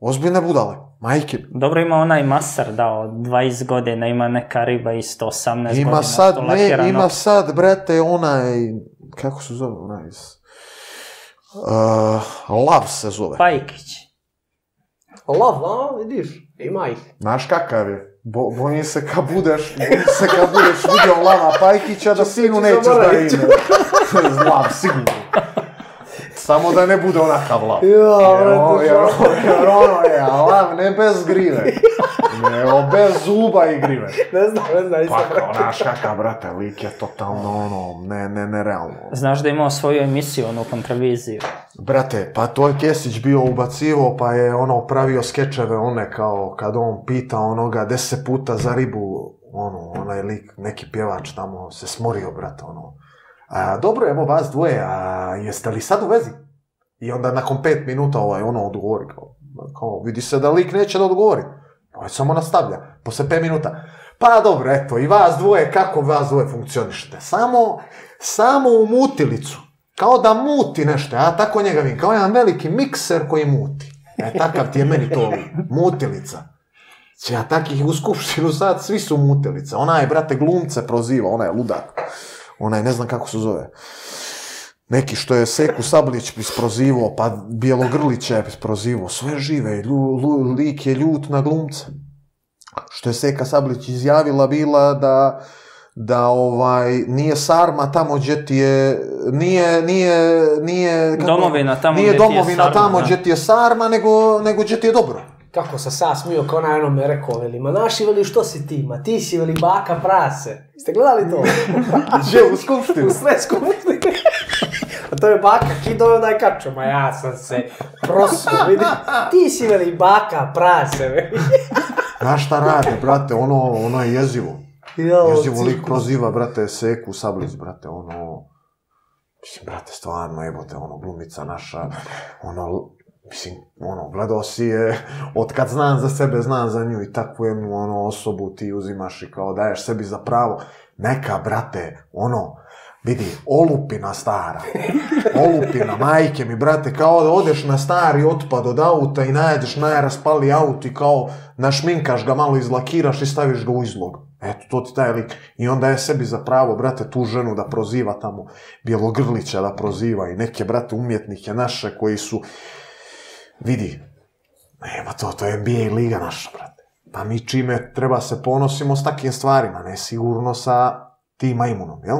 Ozbiljne budale. Majke. Dobro ima onaj masar dao 20 godina, ima neka riba isto 18 godina. Ima sad, ne, ima sad, brate, onaj, kako se zove, onaj, iz- uh, Lav se zove. Pajkić. Lav, a, vidiš, ima ih. Znaš kakav je? Bo, bojim se kad budeš, bojim se kad budeš vidio Lava Pajkića da sinu nećeš da ime. Lav, sigurno. Samo da ne bude onakav lav. Ja, Jer, brate, on- jer, jer ono je, lav ne bez grive. Nego bez zuba i grive. Ne znam, ne znam, nisam Pa kao, znaš kakav, brate, lik je totalno ono, ne, ne, nerealno. Znaš da je imao svoju emisiju, onu kontraviziju. Brate, pa to je Kesić bio ubacivo, pa je ono pravio skečeve one kao kad on pita onoga deset puta za ribu, ono, onaj lik, neki pjevač tamo se smorio, brate, ono. A, dobro, evo vas dvoje, a jeste li sad u vezi? I onda nakon pet minuta ovaj ono odgovori, kao, kao vidi se da lik neće da odgovori. Ovaj samo nastavlja, posle pet minuta. Pa dobro, eto, i vas dvoje, kako vas dvoje funkcionišete? Samo, samo u mutilicu. Kao da muti nešto, ja tako njega vidim, kao jedan veliki mikser koji muti. E, takav ti je meni to mutilica. Če ja takih u skupštinu sad, svi su mutilice. Ona je, brate, glumce proziva, ona je ludak. Ona je, ne znam kako se zove. Neki što je Seku Sablić isprozivao, pa Bjelogrlića je isprozivao. Sve žive, lju, lju, lik je ljut na glumce. Što je Seka Sablić izjavila bila da da ovaj nije sarma tamo gdje ti je nije nije nije kako- Domovina tamo nije gdje ti je domovina sarma, tamo gdje ti je sarma nego nego gdje ti je dobro Kako se sad smio, kao onaj ono me rekao, veli, ma naši, veli, što si ti, ma ti si, veli, baka prase. Ste gledali to? Gdje u skupštinu u sve skupštine. A to je baka kido i onaj kačo, ma ja sam se prosuo, vidi. Ti si, veli, baka prase, veli. Znaš šta rade, brate, ono, ono je jezivo. Jo, Jezivo lik proziva, brate, Seku Sablić, brate, ono... Mislim, brate, stvarno, jebote, ono, glumica naša, ono, mislim, ono, gledao si je, od kad znam za sebe, znam za nju i takvu jednu, ono, osobu ti uzimaš i kao daješ sebi za pravo. Neka, brate, ono, vidi, olupina stara, olupina, majke mi, brate, kao da odeš na stari otpad od auta i najedeš najraspali aut i kao našminkaš ga, malo izlakiraš i staviš ga u izlog. Eto, to ti taj lik. I onda je sebi za pravo, brate, tu ženu da proziva tamo, Bjelogrlića da proziva i neke, brate, umjetnike naše koji su, vidi, nema to, to je NBA liga naša, brate. Pa mi čime treba se ponosimo s takim stvarima, ne sigurno sa tim majmunom, jel?